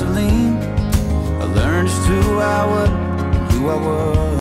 gasoline. I learned just who I was, who I was.